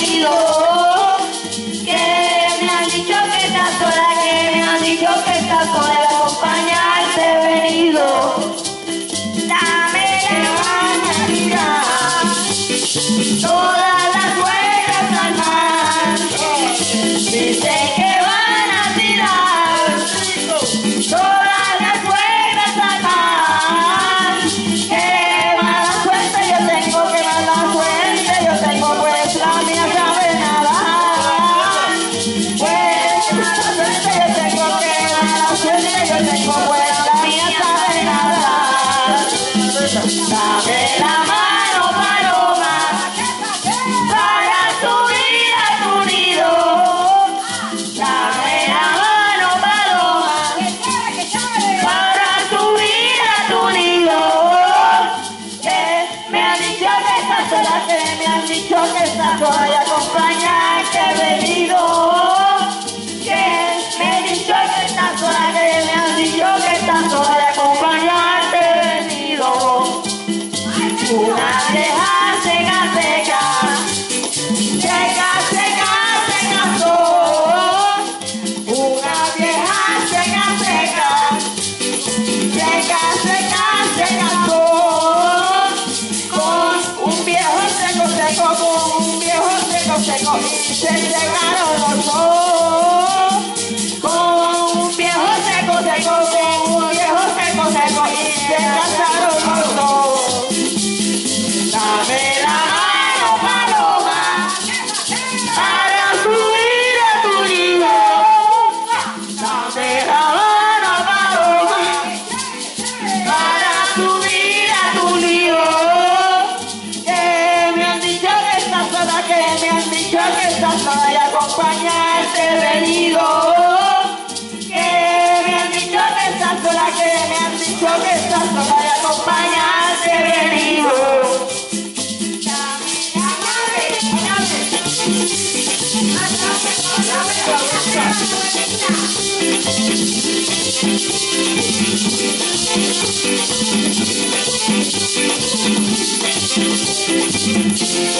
Que me han dicho que estás sola, que me han dicho que estás sola, tengo, la mía sabe nadar. Dame la mano, paloma, para subir a tu nido. Dame la mano, paloma, para subir a tu nido. Que me han dicho que estás sola, que me han dicho que estás sola y acompañarte he venido. Seco, seco, y se secaron los dos. Me han dicho que estás y acompañarte venido. Que me han dicho que estás sola, que me han dicho que estás sola y acompañarte venido. Thank